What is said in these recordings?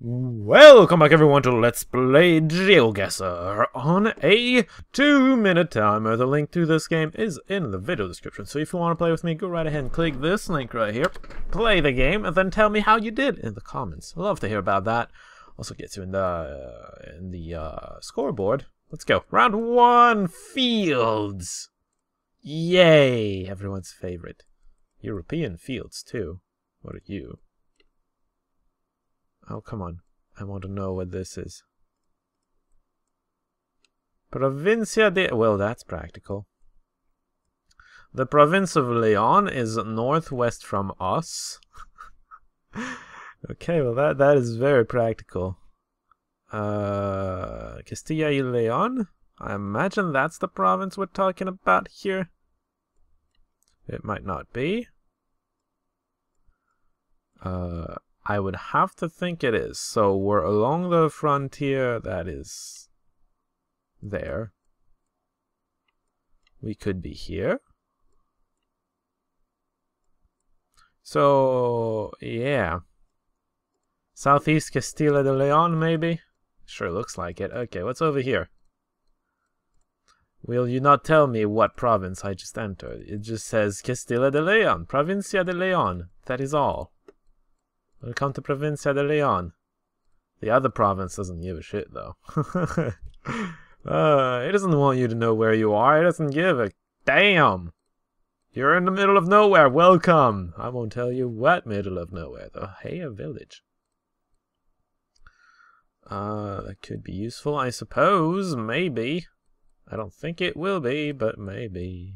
Welcome back everyone to Let's Play GeoGuessr on a two minute timer. The link to this game is in the video description. So if you want to play with me, go right ahead and click this link right here. Play the game and then tell me how you did in the comments. love to hear about that. Also gets you in the uh, in the uh, scoreboard. Let's go. Round one, Fields. Yay, everyone's favorite. European Fields too. What are you? Oh, come on. I want to know what this is. Provincia de... Well, that's practical. The province of Leon is northwest from us. okay, well, that, that is very practical. Uh, Castilla y Leon? I imagine that's the province we're talking about here. It might not be. Uh, I would have to think it is. So we're along the frontier that is there. We could be here. So, yeah. Southeast Castilla de Leon, maybe? Sure looks like it. Okay, what's over here? Will you not tell me what province I just entered? It just says Castilla de Leon, Provincia de Leon. That is all. Welcome to Provincia de Leon. The other province doesn't give a shit, though. uh, it doesn't want you to know where you are. It doesn't give a damn. You're in the middle of nowhere. Welcome. I won't tell you what middle of nowhere, though. Hey, a village. Uh, that could be useful, I suppose. Maybe. I don't think it will be, but maybe.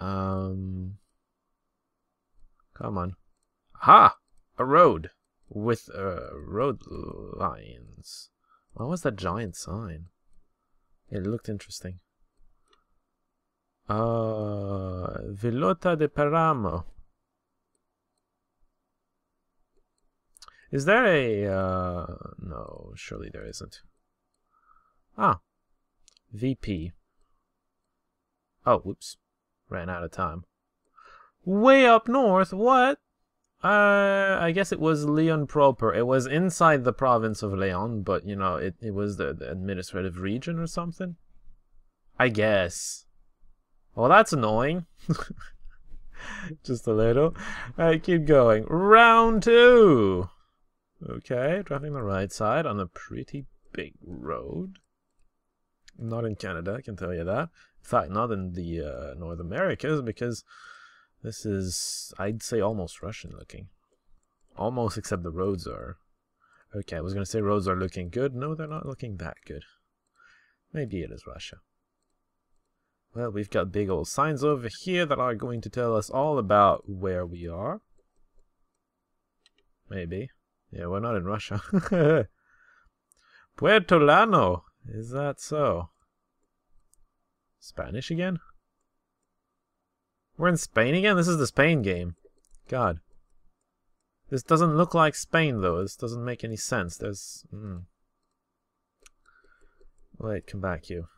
Um. Come on. Ha! A road with uh, road lines. What was that giant sign? It looked interesting. Uh, Villota de Paramo. Is there a, uh, no, surely there isn't. Ah, VP. Oh, whoops. Ran out of time. Way up north, what? Uh, I guess it was Leon proper. It was inside the province of Leon, but you know, it, it was the, the administrative region or something. I guess. Well, that's annoying. Just a little. Alright, keep going. Round two! Okay, driving the right side on a pretty big road. Not in Canada, I can tell you that. In fact, not in the uh, North Americas, because this is, I'd say, almost Russian looking. Almost, except the roads are. Okay, I was going to say roads are looking good. No, they're not looking that good. Maybe it is Russia. Well, we've got big old signs over here that are going to tell us all about where we are. Maybe. Yeah, we're not in Russia. Puerto Llano. Is that so? Spanish again? We're in Spain again? This is the Spain game. God. This doesn't look like Spain, though. This doesn't make any sense. There's... Mm. Wait, come back, you.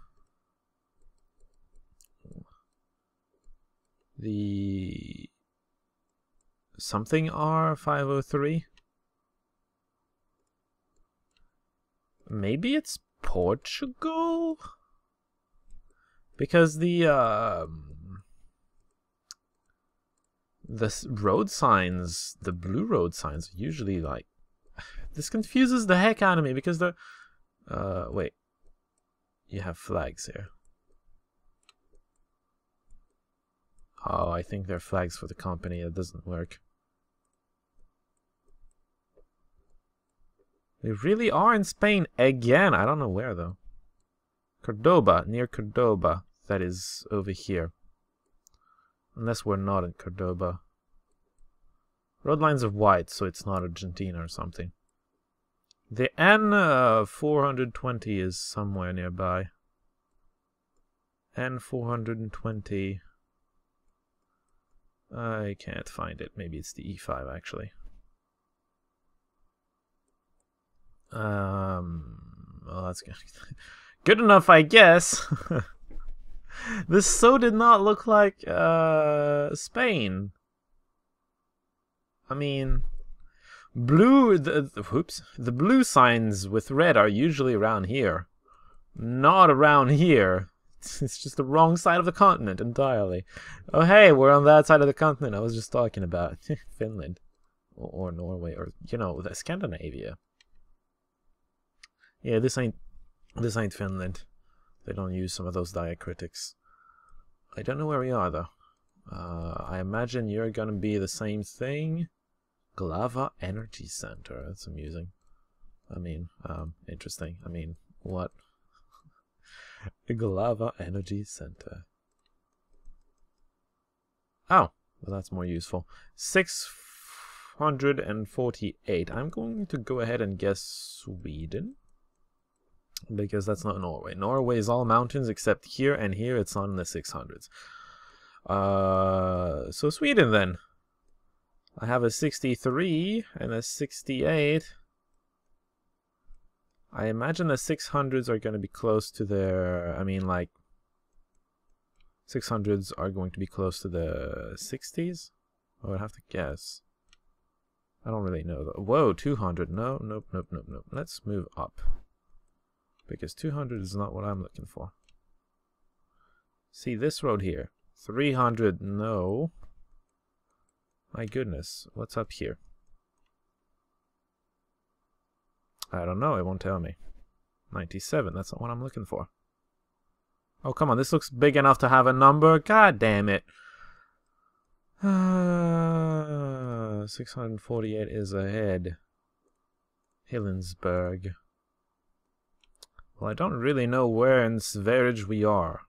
The... Something R503? Maybe it's Portugal? Because the, um the road signs, the blue road signs, usually like this confuses the heck out of me because the uh wait, you have flags here. Oh, I think they're flags for the company. It doesn't work. We really are in Spain again. I don't know where though. Cordoba, near Cordoba. That is over here. Unless we're not in Cordoba. Road lines are white, so it's not Argentina or something. The N420 uh, is somewhere nearby. N420. I can't find it. Maybe it's the E5 actually. Um, well, that's good. good enough, I guess. this so did not look like uh, Spain. I mean, Blue, the, the, whoops, the blue signs with red are usually around here. Not around here. It's just the wrong side of the continent entirely. Oh, hey, we're on that side of the continent I was just talking about. Finland. Or, or Norway, or, you know, the Scandinavia. Yeah, this ain't, this ain't Finland. They don't use some of those diacritics. I don't know where we are, though. Uh, I imagine you're gonna be the same thing. Glava Energy Center. That's amusing. I mean, um, interesting. I mean, what? Glava Energy Center. Oh, well, that's more useful. 648. I'm going to go ahead and guess Sweden. Because that's not Norway. Norway is all mountains except here and here it's not in the 600s. Uh, so Sweden then. I have a 63 and a 68. I imagine the 600s are going to be close to their, I mean like 600s are going to be close to the 60s? I would have to guess. I don't really know though. Whoa, 200. No, nope, nope, nope, nope. Let's move up. Because 200 is not what I'm looking for. See this road here. 300, no. My goodness, what's up here? I don't know, it won't tell me. 97, that's not what I'm looking for. Oh, come on, this looks big enough to have a number. God damn it. Uh, 648 is ahead. Hillensburg. Well, I don't really know where in Sverige we are.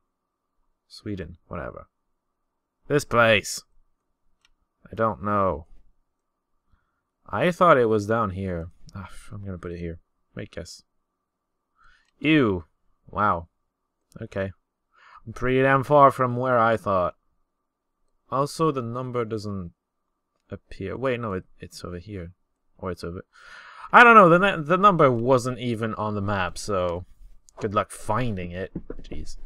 Sweden, whatever. This place. I don't know. I thought it was down here. Ah, I'm gonna put it here. Wait, guess. Ew. Wow. Okay. I'm pretty damn far from where I thought. Also, the number doesn't appear. Wait, no, it, it's over here. Or it's over... I don't know, the, the number wasn't even on the map, so... Good luck finding it. Jeez.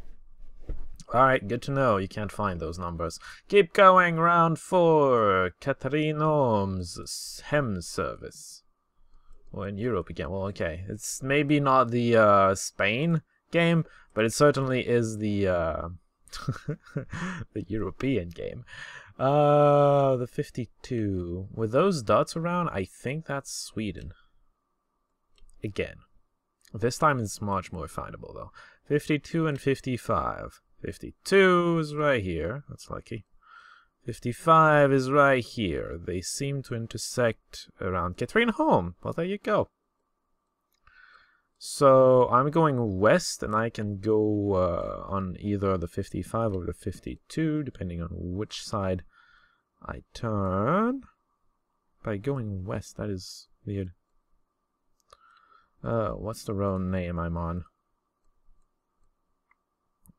Alright, good to know. You can't find those numbers. Keep going, round four. Katrineholm's Hem Service. Well, in Europe again. Well, okay. It's maybe not the uh, Spain game, but it certainly is the uh, the European game. Uh, the 52. With those dots around, I think that's Sweden. Again. This time it's much more findable, though. 52 and 55. 52 is right here. That's lucky. 55 is right here. They seem to intersect around Katrineholm. Well, there you go. So I'm going west, and I can go uh, on either the 55 or the 52, depending on which side I turn. By going west, that is weird. Uh, what's the road name I'm on?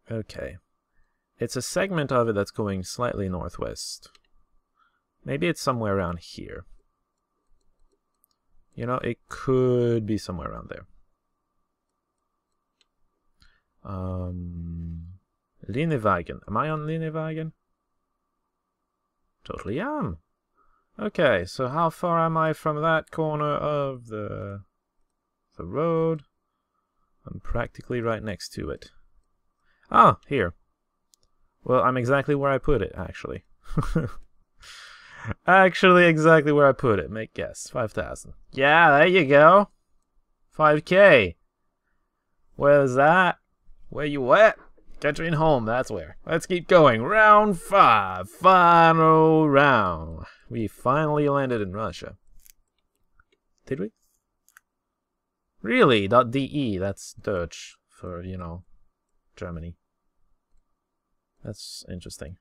Okay. It's a segment of it that's going slightly northwest. Maybe it's somewhere around here. You know, it could be somewhere around there. Um, Linewagen. Am I on Linewagen? Totally am. Okay, so how far am I from that corner of the the road? I'm practically right next to it. Ah, here. Well, I'm exactly where I put it, actually. actually, exactly where I put it. Make guess. 5,000. Yeah, there you go. 5K. Where's that? Where you at? Katrineholm, that's where. Let's keep going. Round five. Final round. We finally landed in Russia. Did we? Really? .de, that's Dutch for, you know, Germany. That's interesting.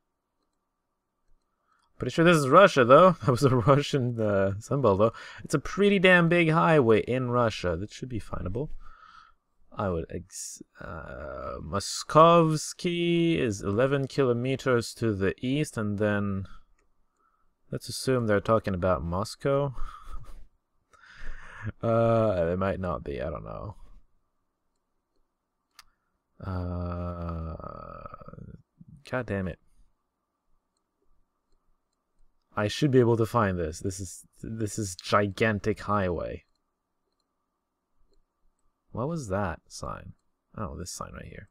Pretty sure this is Russia, though. That was a Russian uh, symbol, though. It's a pretty damn big highway in Russia. That should be findable. I would... Ex uh, Moskovsky is 11 kilometers to the east, and then... Let's assume they're talking about Moscow. Uh, it might not be. I don't know. Uh, God damn it. I should be able to find this. This is this is gigantic highway. What was that sign? Oh, this sign right here.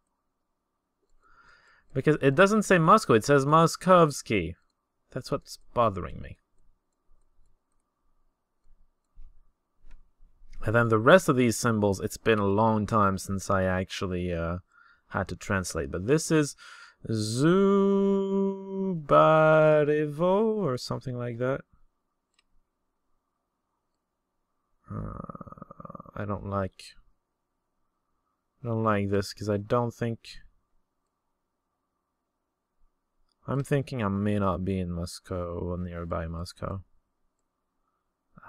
Because it doesn't say Moscow, it says Moskovsky. That's what's bothering me. And then the rest of these symbols, it's been a long time since I actually uh, had to translate. But this is Zubarevo or something like that. Uh, I don't like I don't like this because I don't think I'm thinking I may not be in Moscow or nearby Moscow.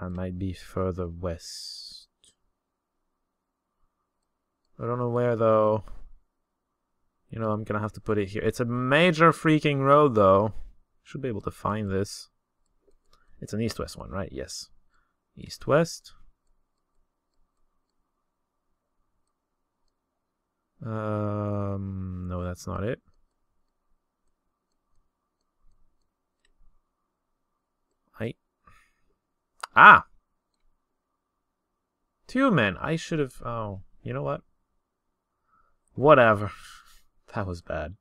I might be further west. I don't know where though. You know, I'm gonna have to put it here. It's a major freaking road though. Should be able to find this. It's an east-west one, right? Yes. East-west. Um, no, that's not it. I. Ah! Tumen. I should have. Oh, you know what? Whatever. that was bad.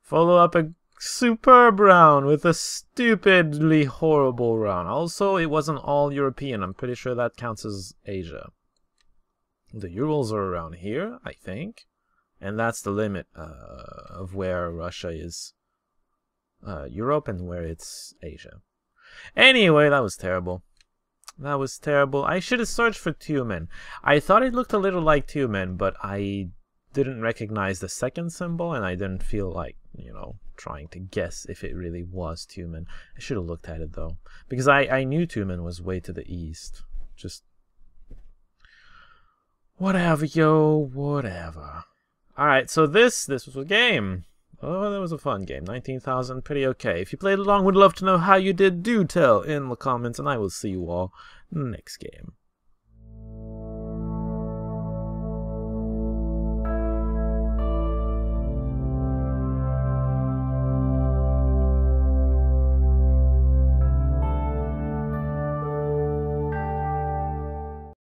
Follow up a superb round with a stupidly horrible round. Also, it wasn't all European. I'm pretty sure that counts as Asia. The Urals are around here, I think. And that's the limit uh, of where Russia is uh, Europe and where it's Asia. Anyway, that was terrible. That was terrible. I should have searched for Tumen. I thought it looked a little like Tumen, but I didn't recognize the second symbol, and I didn't feel like, you know, trying to guess if it really was Tumen. I should have looked at it, though. Because I, I knew Tumen was way to the east. Just Whatever, yo, whatever. Alright, so this, this was a game. Oh, that was a fun game. 19,000, pretty okay. If you played along, would love to know how you did. Do tell in the comments, and I will see you all next game.